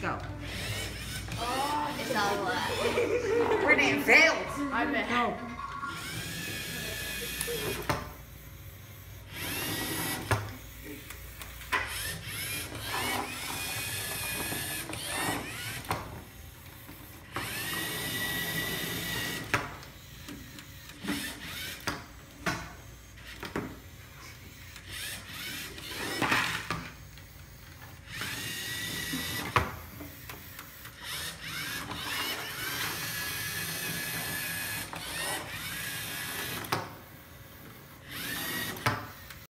Go. Oh, It's all uh, Renee failed. I bet. Go.